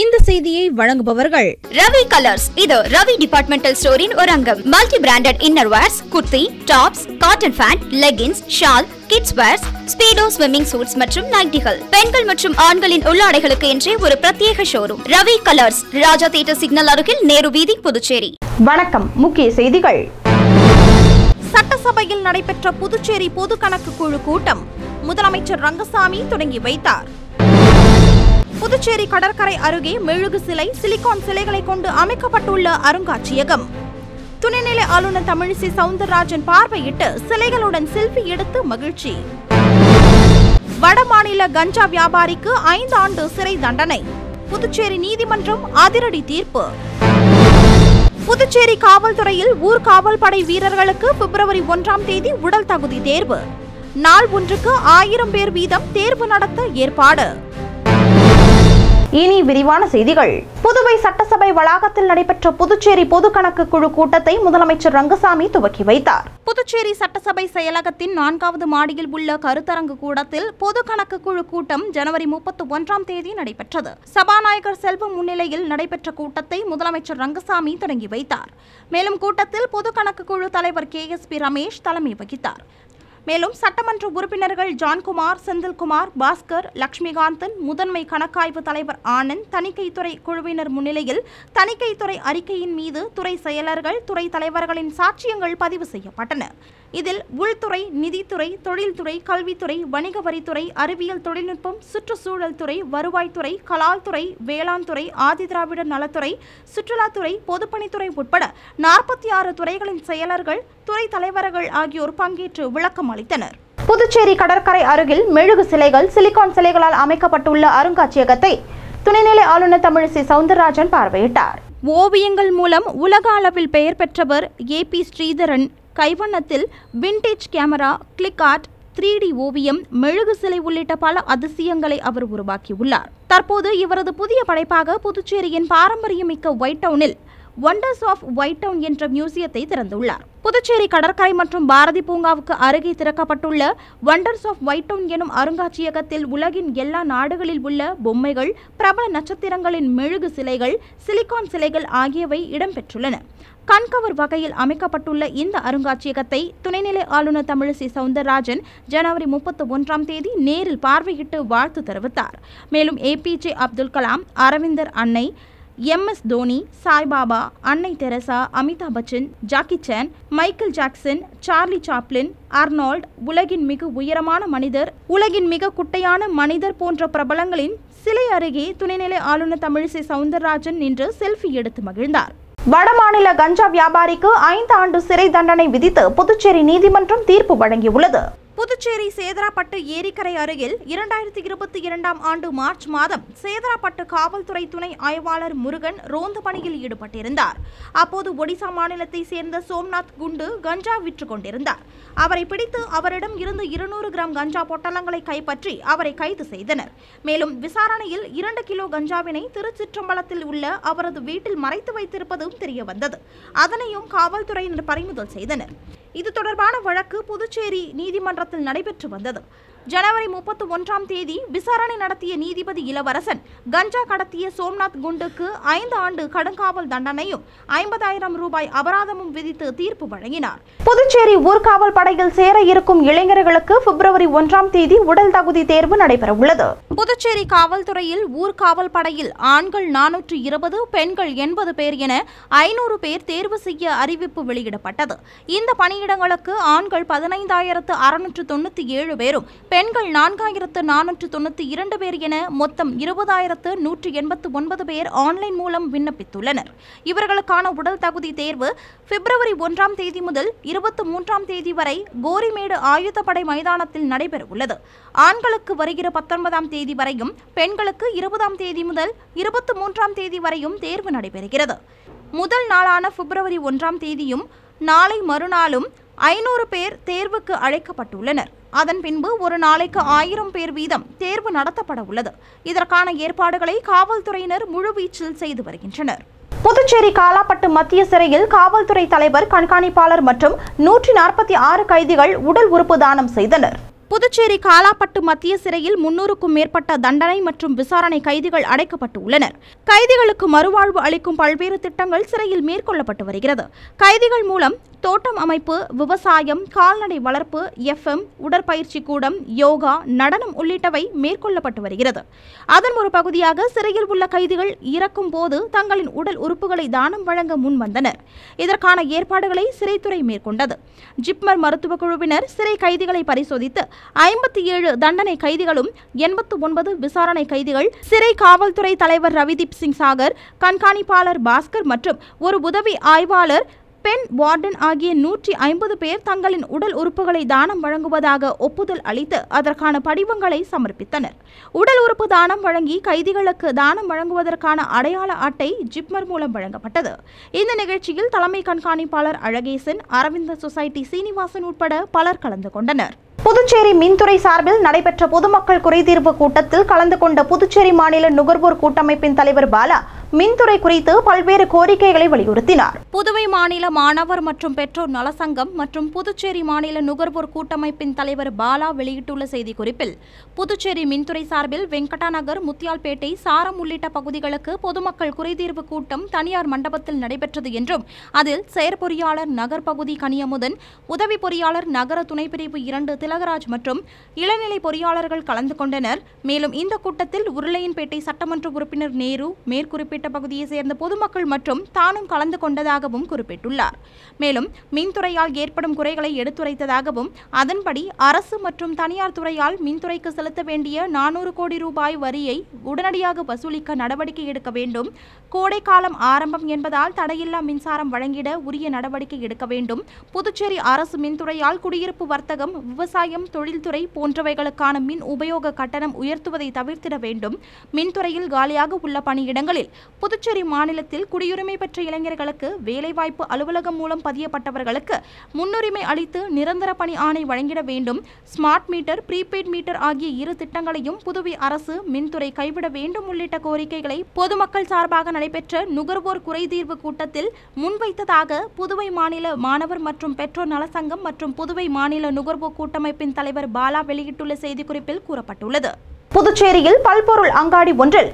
இந்த செய்தியை வழங்குபவர்கள் ரவி கலர்ஸ். இது ரவி டிபார்ட்மெண்டல் ஸ்டோரின் ஒரு அங்கம். Multi branded inner wears kurti tops cotton pant leggings shawl kids wears Speedo swimming suits மற்றும் நைட்டிகள் பெண்கள் மற்றும் ஆண்களின் உள்ளாடைகளுக்கு என்றே ஒரு பிரத்யேக showroom Ravi colours. Raja theatre signal அருகில் நேரு வீதி புதுச்சேரி. வணக்கம். முக்கிய செய்திகள். சட்டசபையில் நடைபெற்ற புதுச்சேரி பொது கணக்கு குழு கூட்டம். முதலமைச்சர் ரங்கசாமி தொடங்கி வைத்தார். புதுச்சேரி கடற்கரை அருகே மெழுகு சிலை சிலிகான் சிலைகளை கொண்டு அமைக்கப்பட்டுள்ள அருங்காட்சியகம். துணைநிலை ஆளுநர் தமிழிசை சவுந்தரராஜன் பார்வையிட்டு சிலைகளுடன் செல்ஃபி எடுத்து மகிழ்ச்சி. வடமாநில கஞ்சா வியாபாரிக்கு ஐந்து ஆண்டு சிறை தண்டனை. புதுச்சேரி நீதிமன்றம் அதிரடி தீர்ப்பு. புதுச்சேரி காவல்துறையில் ஊர் காவல்படை வீரர்களுக்கு பிப்ரவரி ஒன்றாம் தேதி உடல் தகுதி தேர்வு. நாள் ஒன்றுக்கு ஆயிரம் பேர் வீதம் தேர்வு நடத்த ஏற்பாடு. இனி விரிவான செய்திகள். புதுவை சட்டசபை வளாகத்தில் நடைபெற்ற புதுச்சேரி பொது கணக்கு குழு கூட்டத்தை முதலமைச்சர் ரங்கசாமி துவக்கி வைத்தார். புதுச்சேரி சட்டசபை செயலகத்தின் நான்காவது மாடியில் உள்ள கருத்தரங்கு கூடத்தில் பொது கணக்கு குழு கூட்டம் ஜனவரி முப்பத்தி ஒன்றாம் தேதி நடைபெற்றது. சபாநாயகர் செல்வம் முன்னிலையில் நடைபெற்ற கூட்டத்தை முதலமைச்சர் ரங்கசாமி தொடங்கி வைத்தார். மேலும் கூட்டத்தில் பொது கணக்கு குழு தலைவர் கே எஸ் பி ரமேஷ் தலைமை வகித்தார். மேலும் சட்டமன்ற உறுப்பினர்கள் ஜான்குமார் செந்தில்குமார் பாஸ்கர் லக்ஷ்மிகாந்தன் முதன்மை கணக்காய்வு தலைவர் ஆனந்த் தணிக்கைத்துறை குழுவினர் முன்னிலையில் தணிக்கைத்துறை அறிக்கையின் மீது துறை செயலர்கள் துறை தலைவர்களின் சாட்சியங்கள் பதிவு செய்யப்பட்டன. இதில் உள்துறை நிதித்துறை தொழில்துறை கல்வித்துறை வணிக வரித்துறை அறிவியல் தொழில்நுட்பம் சுற்றுச்சூழல் துறை வருவாய்த்துறை கலால்துறை வேளாண் துறை ஆதிதிராவிடர் நலத்துறை சுற்றுலாத்துறை பொதுப்பணித்துறை உட்பட நாற்பத்தி ஆறு துறைகளின் செயலர்கள் துறை தலைவர்கள் ஆகியோர் பங்கேற்று விளக்கம் அளித்தனர். புதுச்சேரி கடற்கரை அருகில் மெழுகு சிலைகள் சிலிகான் சிலைகளால் அமைக்கப்பட்டுள்ள அருங்காட்சியகத்தை துணைநிலை ஆளுநர் தமிழிசை சவுந்தரராஜன் பார்வையிட்டார். ஓவியங்கள் மூலம் உலக அளவில் பெயர் பெற்றவர் A P Sridharan. கைவண்ணத்தில் vintage camera click art three D ஓவியம் மெழுகு சிலை உள்ளிட்ட பல அதிசயங்களை அவர் உருவாக்கியுள்ளார். தற்போது இவரது புதிய படைப்பாக புதுச்சேரியின் பாரம்பரியமிக்க ஒயிட் டவுனில் ஒண்டர்ஸ் ஆஃப் ஒயிட் டவுன் என்ற மியூசியத்தை திறந்துள்ளார். புதுச்சேரி கடற்கரை மற்றும் பாரதி பூங்காவுக்கு அருகே திறக்கப்பட்டுள்ள வண்டர்ஸ் ஆஃப் ஒயிட் டவுன் எனும் அருங்காட்சியகத்தில் உலகின் எல்லா நாடுகளில் உள்ள பொம்மைகள் பிரபல நட்சத்திரங்களின் மெழுகு சிலைகள் சிலிகான் சிலைகள் ஆகியவை இடம்பெற்றுள்ளன. கண்கவர் வகையில் அமைக்கப்பட்டுள்ள இந்த அருங்காட்சியகத்தை துணைநிலை ஆளுநர் தமிழிசை சவுந்தரராஜன் ஜனவரி முப்பத்தி ஒன்றாம் தேதி நேரில் பார்வையிட்டு வாழ்த்து தெரிவித்தார். மேலும் ஏபிஜே அப்துல் கலாம் அரவிந்தர் அன்னை எம் எஸ் தோனி சாய்பாபா அன்னை Teresa Amitabh Bachchan Jackie Chan Michael Jackson Charlie Chaplin Arnold உலகின் மிக உயரமான மனிதர் உலகின் மிக குட்டையான மனிதர் போன்ற பிரபலங்களின் சிலை அருகே துணைநிலை ஆளுநர் தமிழிசை சவுந்தரராஜன் நின்று செல்ஃபி எடுத்து மகிழ்ந்தார். வடமாநில கஞ்சா வியாபாரிக்கு ஐந்து ஆண்டு சிறை தண்டனை விதித்து புதுச்சேரி நீதிமன்றம் தீர்ப்பு வழங்கியுள்ளது. புதுச்சேரி சேதராப்பட்டு ஏரிக்கரை அருகில் இரண்டாயிரத்தி இருபத்தி இரண்டாம் ஆண்டு மார்ச் மாதம் சேதராப்பட்டு காவல்துறை துணை ஆய்வாளர் முருகன் ரோந்து பணியில் ஈடுபட்டிருந்தார். அப்போது ஒடிசா மாநிலத்தை சேர்ந்த சோம்நாத் குண்டு கஞ்சா விற்று கொண்டிருந்தார். அவரை பிடித்து அவரிடம் இருந்து இருநூறு கிராம் கஞ்சா பொட்டலங்களை கைப்பற்றி அவரை கைது செய்தனர். மேலும் விசாரணையில் இரண்டு கிலோ கஞ்சாவினை திருச்சிற்றம்பலத்தில் உள்ள அவரது வீட்டில் மறைத்து வைத்திருப்பதும் தெரியவந்தது. அதனையும் காவல்துறையினர் பறிமுதல் செய்தனர். இது தொடர்பான வழக்கு புதுச்சேரி நகரத்தில் நடைபெற்று வந்தது. ஜனவரி முப்பத்தி ஒன்றாம் தேதி விசாரணை நடத்திய நீதிபதி இளவரசன் கஞ்சா கடத்திய சோம்நாத் குண்டுக்கு ஐந்து ஆண்டு கடுங்காவல் தண்டனையும் ஐம்பதாயிரம் ரூபாய் அபராதமும் விதித்து தீர்ப்பு வழங்கினார். புதுச்சேரி ஊர்காவல் படையில் சேர இருக்கும் இளைஞர்களுக்கு பிப்ரவரி ஒன்றாம் தேதி உடல் தகுதி தேர்வு நடைபெற உள்ளது புதுச்சேரி காவல்துறையில் ஊர்காவல் படையில் ஆண்கள் நானூற்று இருபது பெண்கள் எண்பது பேர் என ஐநூறு பேர் தேர்வு செய்ய அறிவிப்பு வெளியிடப்பட்டது. இந்த பணியிடங்களுக்கு ஆண்கள் பதினைந்தாயிரத்து அறுநூற்று தொண்ணூற்றி ஏழு பேரும் பெண்கள் நான்காயிரத்து நானூற்று தொண்ணூற்றி இரண்டு பேர் என மொத்தம் இருபதாயிரத்து நூற்று எண்பத்து ஒன்பது பேர் ஆன்லைன் மூலம் விண்ணப்பித்துள்ளனர். இவர்களுக்கான உடல் தகுதி தேர்வு பிப்ரவரி ஒன்றாம் தேதி முதல் இருபத்தி மூன்றாம் தேதி வரை கோரிமேடு ஆயுதப்படை மைதானத்தில் நடைபெறவுள்ளது. ஆண்களுக்கு வருகிற பத்தொன்பதாம் தேதி வரையும் பெண்களுக்கு இருபதாம் தேதி முதல் இருபத்தி மூன்றாம் தேதி வரையும் தேர்வு நடைபெறுகிறது. முதல் நாளான பிப்ரவரி ஒன்றாம் தேதியும் நாளை மறுநாளும் ஐநூறு பேர் தேர்வுக்கு அழைக்கப்பட்டுள்ளனர். அதன் பின்பு ஒரு நாளைக்கு ஆயிரம் பேர் வீதம் தேர்வு நடத்தப்பட உள்ளது இதற்கான ஏற்பாடுகளை காவல்துறையினர் முழுவீச்சில் செய்து வருகின்றனர். புதுச்சேரி காலாப்பட்டு மத்திய சிறையில் காவல்துறை தலைவர் கண்காணிப்பாளர் மற்றும் நூற்றி நாற்பத்தி ஆறு கைதிகள் உடல் உறுப்பு தானம் செய்தனர். புதுச்சேரி காலாப்பட்டு மத்திய சிறையில் முன்னூறுக்கும் மேற்பட்ட தண்டனை மற்றும் விசாரணை கைதிகள் அடைக்கப்பட்டு உள்ளனர் கைதிகளுக்கு மறுவாழ்வு அளிக்கும் பல்வேறு திட்டங்கள் சிறையில் மேற்கொள்ளப்பட்டு வருகிறது. கைதிகள் மூலம் தோட்டம் அமைப்பு விவசாயம் கால்நடை வளர்ப்பு எஃப்எம் உடற்பயிற்சி கூடம் யோகா நடனம் உள்ளிட்டவை மேற்கொள்ளப்பட்டு வருகிறது. அதன் ஒரு பகுதியாக சிறையில் உள்ள கைதிகள் இறக்கும் போது தங்களின் உடல் உறுப்புகளை தானம் வழங்க முன்வந்தனர். இதற்கான ஏற்பாடுகளை சிறைத்துறை மேற்கொண்டது. ஜிப்மர் மருத்துவக் குழுவினர் சிறை கைதிகளை பரிசோதித்து ஐம்பத்தி ஏழு தண்டனை கைதிகளும் எண்பத்து ஒன்பது விசாரணை கைதிகள் சிறை காவல்துறை தலைவர் ரவிதீப் சிங் சாகர் கண்காணிப்பாளர் பாஸ்கர் மற்றும் ஒரு உதவி ஆய்வாளர் பெண் வார்டன் ஆகிய நூற்றி ஐம்பது பேர் தங்களின் உடல் உறுப்புகளை தானம் வழங்குவதாக ஒப்புதல் அளித்து அதற்கான படிவங்களை சமர்ப்பித்தனர். உடல் உறுப்பு தானம் வழங்கி கைதிகளுக்கு தானம் வழங்குவதற்கான அடையாள அட்டை ஜிப்மர் மூலம் வழங்கப்பட்டது. இந்த நிகழ்ச்சியில் தலைமை கண்காணிப்பாளர் அழகேசன் அரவிந்த சொசைட்டி சீனிவாசன் உட்பட பலர் கலந்து கொண்டனர். புதுச்சேரி மின்துறை சார்பில் நடைபெற்ற பொதுமக்கள் குறைதீர்வு கூட்டத்தில் கலந்து கொண்ட புதுச்சேரி மாநில நுகர்வோர் கூட்டமைப்பின் தலைவர் பாலா மின்துறை குறித்து பல்வேறு கோரிக்கைகளை வலியுறுத்தினார். புதுவை மாநில மாணவர் மற்றும் பெற்றோர் நலசங்கம் மற்றும் புதுச்சேரி மாநில நுகர்வோர் கூட்டமைப்பின் தலைவர் பாலா வெளியிட்டுள்ள செய்திக்குறிப்பில் புதுச்சேரி மின்துறை சார்பில் வெங்கடாநகர் முத்தியால்பேட்டை சாரம் உள்ளிட்ட பகுதிகளுக்கு பொதுமக்கள் குறைதீர்வு கூட்டம் தனியார் மண்டபத்தில் நடைபெற்றது என்றும் அதில் செயற்பொறியாளர் நகர் பகுதி கனியமுதன் உதவி பொறியாளர் நகர துணைப்பிரிவு இரண்டு திலகராஜ் மற்றும் இளநிலை பொறியாளர்கள் கலந்து கொண்டனர். மேலும் இந்த கூட்டத்தில் உருளையன்பேட்டை சட்டமன்ற உறுப்பினர் நேரு மேற்குறிப்பிட்ட பகுதியை சேர்ந்த பொதுமக்கள் மற்றும் தானும் கலந்து கொண்டதாகவும் குறிப்பிட்டுள்ளார். மேலும் மின்துறையால் ஏற்படும் குறைகளை எடுத்துரைத்ததாகவும் அதன்படி அரசு மற்றும் தனியார் துறையால் மின்துறைக்கு செலுத்த வேண்டிய நானூறு கோடி ரூபாய் வரியை உடனடியாக வசூலிக்க நடவடிக்கை எடுக்க வேண்டும். கோடைக்காலம் ஆரம்பம் என்பதால் தடையில்லா மின்சாரம் வழங்கிட உரிய நடவடிக்கை எடுக்க வேண்டும். புதுச்சேரி அரசு மின்துறையால் குடியிருப்பு வர்த்தகம் விவசாயம் தொழில்துறை போன்றவைகளுக்கான மின் உபயோக கட்டணம் உயர்த்துவதை தவிர்த்திட வேண்டும். மின்துறையில் காலியாக உள்ள பணியிடங்களில் புதுச்சேரி மாநிலத்தில் குடியுரிமை பெற்ற இளைஞர்களுக்கு வேலைவாய்ப்பு அலுவலகம் மூலம் பதியப்பட்டவர்களுக்கு முன்னுரிமை அளித்து நிரந்தர பணி ஆணை வழங்கிட வேண்டும். ஸ்மார்ட் மீட்டர் ப்ரீபெய்ட் மீட்டர் ஆகிய இரு திட்டங்களையும் புதுவை அரசு மின்துறை கைவிட வேண்டும் உள்ளிட்ட கோரிக்கைகளை பொதுமக்கள் சார்பாக நடைபெற்ற நுகர்வோர் குறைதீர்வு கூட்டத்தில் முன்வைத்ததாக புதுவை மாநில மாணவர் மற்றும் பெற்றோர் நலசங்கம் மற்றும் புதுவை மாநில நுகர்வோர் கூட்டமைப்பின் தலைவர் பாலா வெளியிட்டுள்ள செய்திக்குறிப்பில் கூறப்பட்டுள்ளது. புதுச்சேரியில் பல்பொருள் அங்காடி ஒன்றில்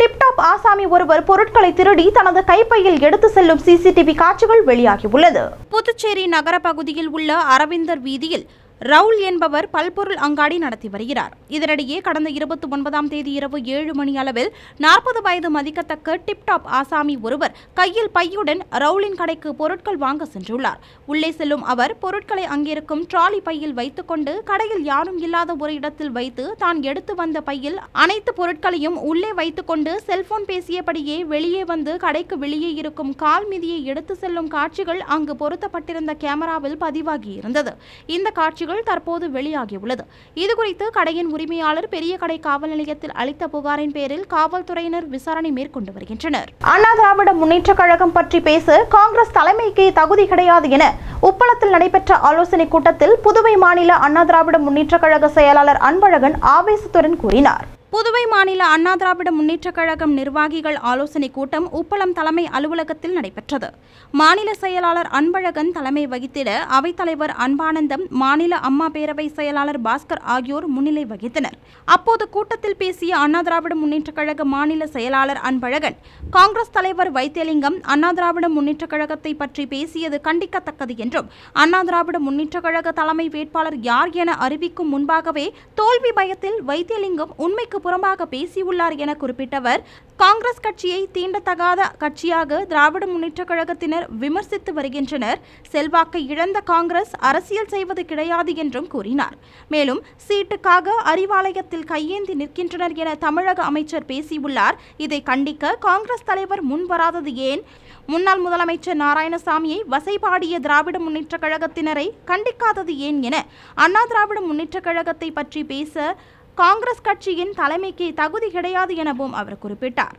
டிப்டாப் ஆசாமி ஒருவர் பொருட்களை திருடி தனது கைப்பையில் எடுத்து செல்லும் சிசிடிவி காட்சிகள் வெளியாகியுள்ளது. புதுச்சேரி நகர பகுதியில் உள்ள அரவிந்தர் வீதியில் ரவுல் என்பவர் பல்பொருள் அங்காடி நடத்தி வருகிறார். இதனிடையே கடந்த இருபத்தி ஒன்பதாம் தேதி இரவு ஏழு மணி அளவில் நாற்பது வயது மதிக்கத்தக்க டிப்டாப் ஆசாமி ஒருவர் கையில் பையுடன் ரவுலின் கடைக்கு பொருட்கள் வாங்க சென்றுள்ளார். உள்ளே செல்லும் அவர் பொருட்களை அங்கிருக்கும் ட்ராலி பையில் வைத்துக்கொண்டு கடையில் யாரும் இல்லாத ஒரு இடத்தில் வைத்து தான் எடுத்து வந்த பையில் அனைத்து பொருட்களையும் உள்ளே வைத்துக்கொண்டு செல்போன் பேசியபடியே வெளியே வந்து கடைக்கு வெளியே இருக்கும் கால் மிதியை எடுத்து செல்லும் காட்சிகள் அங்கு பொருத்தப்பட்டிருந்த கேமராவில் பதிவாகி இருந்தது. இந்த காட்சிகள் தற்போது வெளியாகியுள்ளது. இதுகுறித்து கடையின் உரிமையாளர் பெரிய கடை காவல் நிலையத்தில் அளித்த புகாரின் பேரில் காவல்துறையினர் விசாரணை மேற்கொண்டு வருகின்றனர். அண்ணா திராவிட முன்னேற்ற கழகம் பற்றி பேச காங்கிரஸ் தலைமைக்கு தகுதி கிடையாது என உப்பளத்தில் நடைபெற்ற ஆலோசனை கூட்டத்தில் புதுவை மாநில அண்ணா திராவிட முன்னேற்ற கழக செயலாளர் அன்பழகன் ஆவேசத்துடன் கூறினார். புதுவை மாநில அண்ணா திராவிட முன்னேற்றக் கழகம் நிர்வாகிகள் ஆலோசனை கூட்டம் உப்பளம் தலைமை அலுவலகத்தில் நடைபெற்றது. மாநில செயலாளர் அன்பழகன் தலைமை வகித்திட அவைத்தலைவர் அன்பானந்தம் மாநில அம்மா பேரவை செயலாளர் பாஸ்கர் ஆகியோர் முன்னிலை வகித்தனர். அப்போது கூட்டத்தில் பேசிய அண்ணா திராவிட முன்னேற்றக் கழக மாநில செயலாளர் அன்பழகன் காங்கிரஸ் தலைவர் வைத்தியலிங்கம் அண்ணா திராவிட முன்னேற்றக் கழகத்தை பற்றி பேசியது கண்டிக்கத்தக்கது என்றும் அண்ணா திராவிட முன்னேற்றக் கழக தலைமை வேட்பாளர் யார் என அறிவிக்கும் முன்பாகவே தோல்வி பயத்தில் வைத்தியலிங்கம் உண்மைக்கு புறம்பாக பேசியுள்ளார் என குறிப்பிட்டவர் காங்கிரஸ் கட்சியை தீண்டத்தகாத கட்சியாக திராவிட முன்னேற்ற கழகத்தினர் விமர்சித்து வருகின்றனர். செல்வாக்கை இழந்த காங்கிரஸ் அரசியல் செய்வது கிடையாது என்றும் கூறினார். மேலும் சீட்டுக்காக அறிவாலயத்தில் கையேந்தி நிற்கின்றனர் என தமிழக அமைச்சர் பேசியுள்ளார். இதை கண்டிக்க காங்கிரஸ் தலைவர் முன்வராதது ஏன்? முன்னாள் முதலமைச்சர் நாராயணசாமியை வசைபாடிய திராவிட முன்னேற்ற கழகத்தினரை கண்டிக்காதது ஏன் என அண்ணா திராவிட முன்னேற்ற கழகத்தை பற்றி பேச காங்கிரஸ் கட்சியின் தலைமைக்கு தகுதி கிடையாது எனவும் அவர் குறிப்பிட்டார்.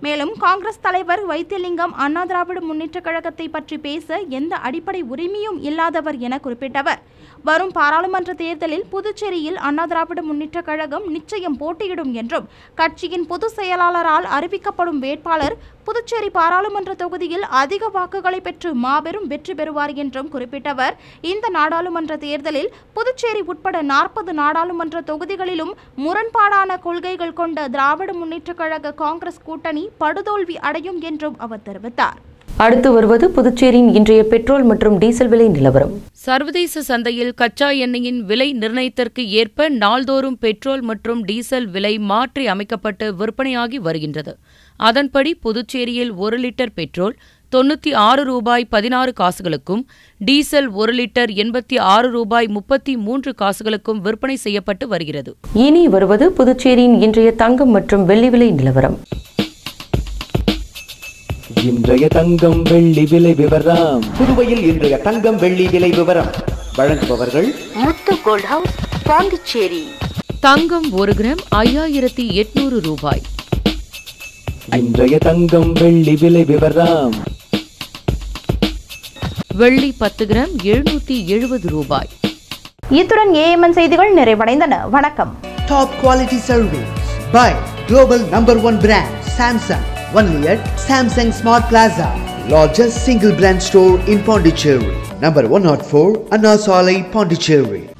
மேலும் காங்கிரஸ் தலைவர் வைத்தியலிங்கம் அண்ணா திராவிட முன்னேற்றக் கழகத்தை பற்றி பேச எந்த அடிப்படை உரிமையும் இல்லாதவர் என குறிப்பிட்டவர். வரும் பாராளுமன்ற தேர்தலில் புதுச்சேரியில் அண்ணா திராவிட முன்னேற்றக் கழகம் நிச்சயம் போட்டியிடும் என்றும் கட்சியின் பொதுச் செயலாளரால் அறிவிக்கப்படும் வேட்பாளர் புதுச்சேரி பாராளுமன்ற தொகுதியில் அதிக வாக்குகளை பெற்று மாபெரும் வெற்றி பெறுவார் என்றும் குறிப்பிட்டவர். இந்த நாடாளுமன்ற தேர்தலில் புதுச்சேரி உட்பட நாற்பது நாடாளுமன்ற தொகுதிகளிலும் முரண்பாடான கொள்கைகள் கொண்ட திராவிட முன்னேற்றக் கழக காங்கிரஸ் கூட்டணி படுதோல்வி அடையும் என்றும் அவர் தெரிவித்தார். அடுத்து வருவது புதுச்சேரியின் இன்றைய பெட்ரோல் மற்றும் டீசல் விலை நிலவரம். சர்வதேச சந்தையில் கச்சா எண்ணெயின் விலை நிர்ணயத்திற்கு ஏற்ப நாள்தோறும் பெட்ரோல் மற்றும் டீசல் விலை மாற்றி அமைக்கப்பட்டு விற்பனையாகி வருகின்றது. அதன்படி புதுச்சேரியில் ஒரு லிட்டர் பெட்ரோல் தொண்ணூற்றி ஆறு ரூபாய் பதினாறு காசுகளுக்கும் டீசல் ஒரு லிட்டர் எண்பத்தி ஆறு ரூபாய் முப்பத்தி மூன்று காசுகளுக்கும் விற்பனை செய்யப்பட்டு வருகிறது. இனி வருவது புதுச்சேரியின் இன்றைய தங்கம் மற்றும் வெள்ளி விலை நிலவரம். இன்றைய தங்கம் வெள்ளி விலை விவரம். புதுவையில் இன்றைய தங்கம் வெள்ளி விலை விவரம். வழங்குபவர்கள் முத்து கோல்ட் ஹவுஸ் பாண்டிச்சேரி. தங்கம் ஒரு கிராம் ஐயாயிரத்தி எட்நூறு ரூபாய். இன்றைய தங்கம் வெள்ளி விலை விவரம் வெள்ளி பத்து கிராம் எழுநூத்தி எழுபது ரூபாய் இத்துடன் ஏஎம்என் செய்திகள் நிறைவடைந்தன வணக்கம் top quality service by global number one brand Samsung. Only at Samsung Smart Plaza, largest single brand store in Pondicherry. Number 104 Anna Salai, Pondicherry.